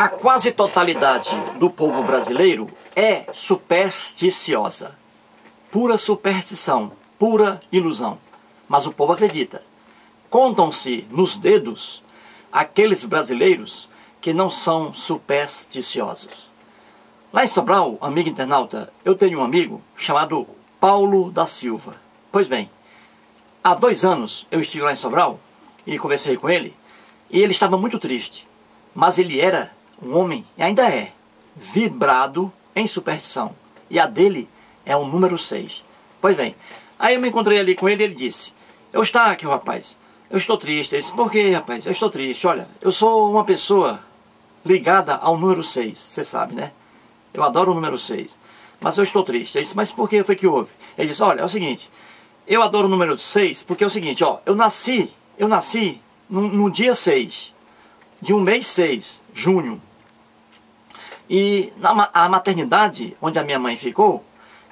A quase totalidade do povo brasileiro é supersticiosa. Pura superstição, pura ilusão. Mas o povo acredita. Contam-se nos dedos aqueles brasileiros que não são supersticiosos. Lá em Sobral, amigo internauta, eu tenho um amigo chamado Paulo da Silva. Pois bem, há dois anos eu estive lá em Sobral e conversei com ele e ele estava muito triste. Mas ele era um homem, e ainda é, vibrado em superstição. E a dele é o número 6. Pois bem, aí eu me encontrei ali com ele e ele disse, eu estou aqui, rapaz, eu estou triste. Ele disse, por que, rapaz? Eu estou triste. Olha, eu sou uma pessoa ligada ao número 6, você sabe, né? Eu adoro o número 6. Mas eu estou triste. Ele disse, mas por que foi que houve? Ele disse, olha, é o seguinte, eu adoro o número 6 porque é o seguinte, ó, eu nasci, eu nasci no, no dia 6 de um mês 6, junho. E na, a maternidade onde a minha mãe ficou,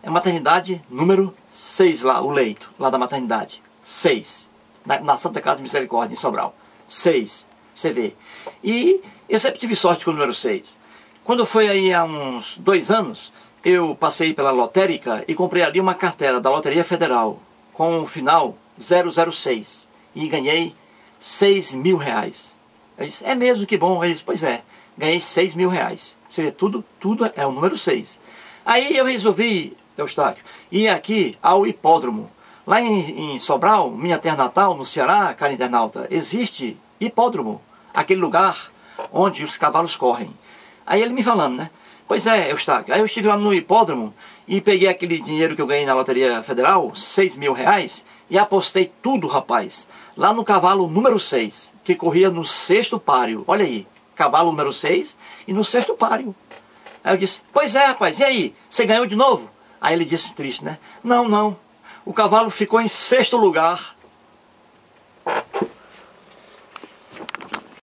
é maternidade número 6 lá, o leito, lá da maternidade. 6. Na, na Santa Casa de Misericórdia, em Sobral. 6. Você vê. E eu sempre tive sorte com o número 6. Quando foi aí há uns dois anos, eu passei pela lotérica e comprei ali uma carteira da Loteria Federal com o final 006 e ganhei 6 mil reais. Eu disse, é mesmo, que bom. Ele disse, pois é, ganhei 6 mil reais. Vê, tudo, tudo é o número 6. Aí eu resolvi, Eustáquio, ir aqui ao hipódromo. Lá em, em Sobral, minha terra natal, no Ceará, cara internauta, existe hipódromo. Aquele lugar onde os cavalos correm. Aí ele me falando, né? Pois é, Eustáquio. Aí eu estive lá no hipódromo e peguei aquele dinheiro que eu ganhei na Loteria Federal, 6 mil reais, e apostei tudo, rapaz, lá no cavalo número 6, que corria no sexto páreo. Olha aí, cavalo número 6 e no sexto páreo. Aí eu disse, pois é, rapaz, e aí, você ganhou de novo? Aí ele disse, triste, né? Não, não, o cavalo ficou em sexto lugar